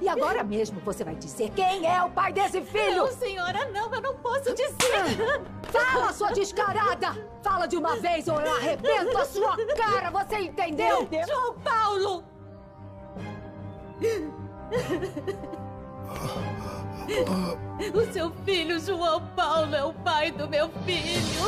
E agora mesmo você vai dizer quem é o pai desse filho! Não, senhora, não, eu não posso dizer! Ah, fala, sua descarada! Fala de uma vez ou eu arrebento a sua cara, você entendeu? João Paulo! O seu filho, João Paulo, é o pai do meu filho!